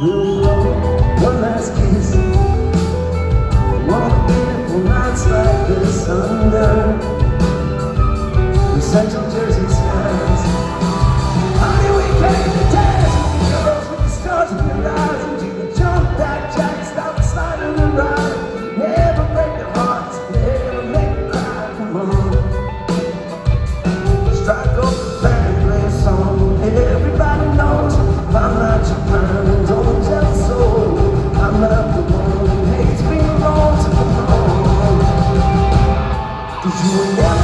One last kiss. Nights like this under Such a Jersey sky. Cause you were